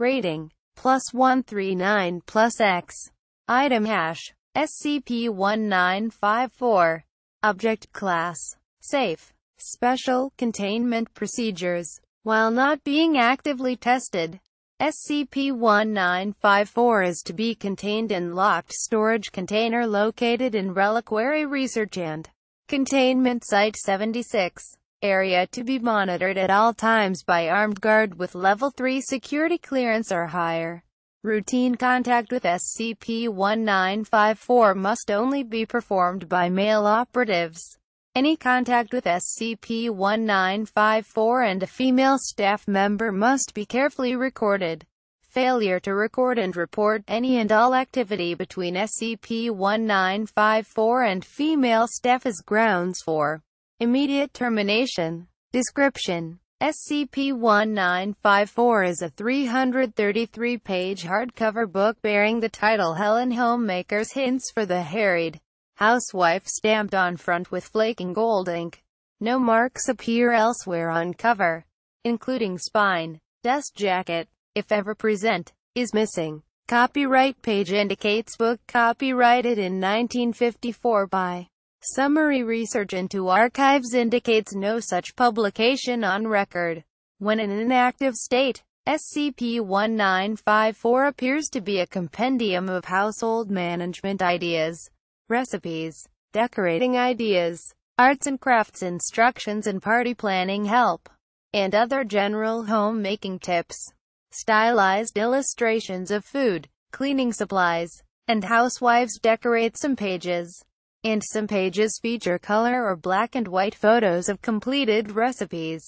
Rating. Plus 139 plus X. Item hash. SCP-1954. Object Class. Safe. Special Containment Procedures. While not being actively tested, SCP-1954 is to be contained in locked storage container located in Reliquary Research and Containment Site 76. Area to be monitored at all times by armed guard with Level 3 security clearance or higher. Routine contact with SCP-1954 must only be performed by male operatives. Any contact with SCP-1954 and a female staff member must be carefully recorded. Failure to record and report any and all activity between SCP-1954 and female staff is grounds for immediate termination. Description SCP-1954 is a 333-page hardcover book bearing the title Helen Homemaker's Hints for the Harried Housewife stamped on front with flaking gold ink. No marks appear elsewhere on cover, including spine. Dust jacket, if ever present, is missing. Copyright page indicates book copyrighted in 1954 by. Summary research into archives indicates no such publication on record. When in an inactive state, SCP-1954 appears to be a compendium of household management ideas recipes, decorating ideas, arts and crafts instructions and party planning help, and other general homemaking tips. Stylized illustrations of food, cleaning supplies, and housewives decorate some pages. And some pages feature color or black and white photos of completed recipes,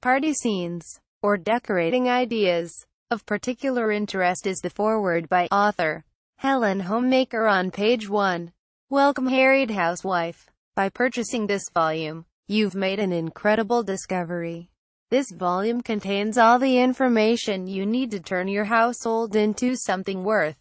party scenes, or decorating ideas. Of particular interest is the foreword by author Helen Homemaker on page 1. Welcome Harried Housewife. By purchasing this volume, you've made an incredible discovery. This volume contains all the information you need to turn your household into something worth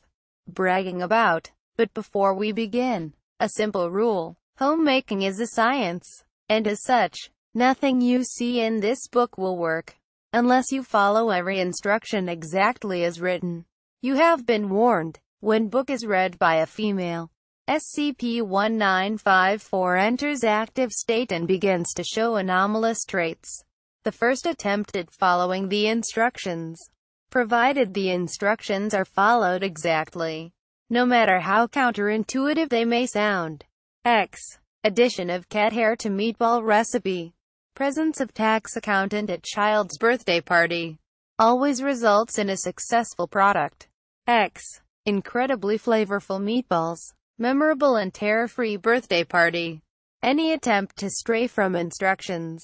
bragging about. But before we begin, a simple rule. Homemaking is a science, and as such, nothing you see in this book will work unless you follow every instruction exactly as written. You have been warned. When book is read by a female, SCP-1954 enters active state and begins to show anomalous traits. The first attempt at following the instructions, provided the instructions are followed exactly, no matter how counterintuitive they may sound. X. Addition of cat hair to meatball recipe. Presence of tax accountant at child's birthday party. Always results in a successful product. X. Incredibly flavorful meatballs memorable and terror-free birthday party. Any attempt to stray from instructions.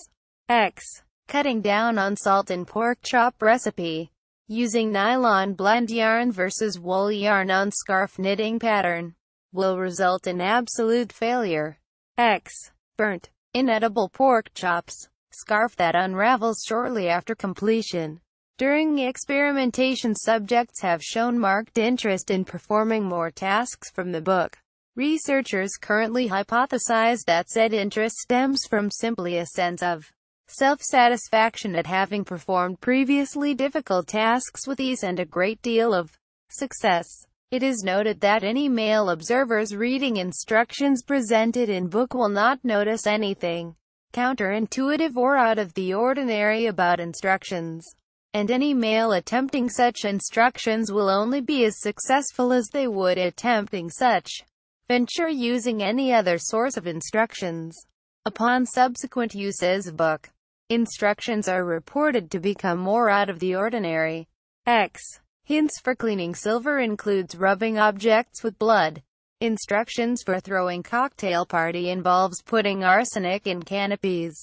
X. Cutting down on salt in pork chop recipe. Using nylon blend yarn versus wool yarn on scarf knitting pattern will result in absolute failure. X. Burnt, inedible pork chops. Scarf that unravels shortly after completion. During experimentation subjects have shown marked interest in performing more tasks from the book. Researchers currently hypothesize that said interest stems from simply a sense of self-satisfaction at having performed previously difficult tasks with ease and a great deal of success. It is noted that any male observers reading instructions presented in book will not notice anything counterintuitive or out of the ordinary about instructions and any male attempting such instructions will only be as successful as they would attempting such venture using any other source of instructions. Upon subsequent uses book, instructions are reported to become more out of the ordinary. X. Hints for cleaning silver includes rubbing objects with blood. Instructions for throwing cocktail party involves putting arsenic in canopies.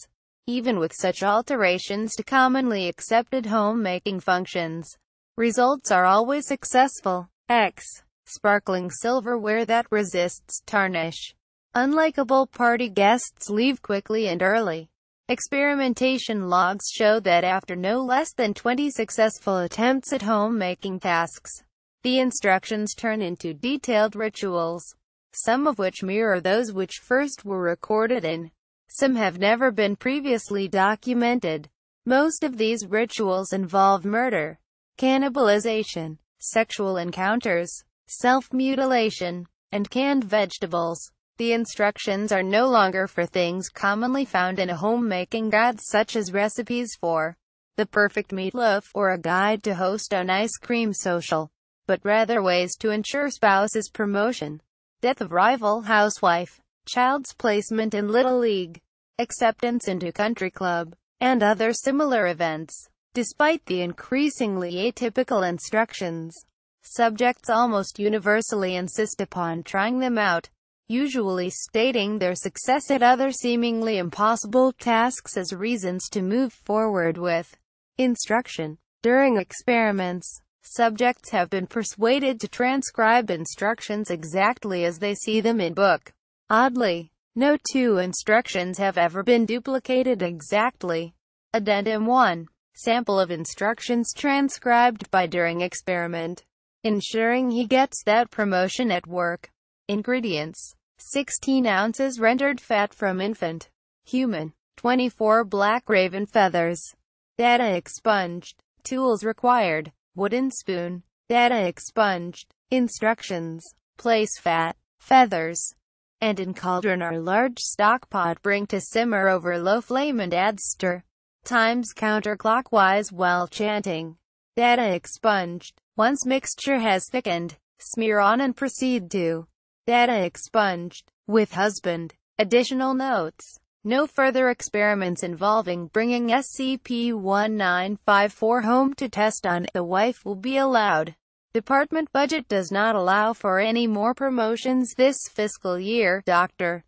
Even with such alterations to commonly accepted homemaking functions, results are always successful. X. Sparkling silverware that resists tarnish. Unlikable party guests leave quickly and early. Experimentation logs show that after no less than 20 successful attempts at homemaking tasks, the instructions turn into detailed rituals, some of which mirror those which first were recorded in some have never been previously documented. Most of these rituals involve murder. cannibalization, sexual encounters, self-mutilation, and canned vegetables. The instructions are no longer for things commonly found in a homemaking guide such as recipes for the perfect meatloaf or a guide to host an ice cream social, but rather ways to ensure spouse's promotion, death of rival housewife, child's placement in Little League, acceptance into country club, and other similar events. Despite the increasingly atypical instructions, subjects almost universally insist upon trying them out usually stating their success at other seemingly impossible tasks as reasons to move forward with instruction. During experiments, subjects have been persuaded to transcribe instructions exactly as they see them in book. Oddly, no two instructions have ever been duplicated exactly. Addendum 1. Sample of instructions transcribed by during experiment. Ensuring he gets that promotion at work. Ingredients. 16 ounces rendered fat from infant. Human. 24 black raven feathers. Data expunged. Tools required. Wooden spoon. Data expunged. Instructions. Place fat, feathers, and in cauldron or large stock pot bring to simmer over low flame and add stir. Times counterclockwise while chanting. Data expunged. Once mixture has thickened, smear on and proceed to Data expunged. With husband. Additional notes. No further experiments involving bringing SCP-1954 home to test on the wife will be allowed. Department budget does not allow for any more promotions this fiscal year. Dr.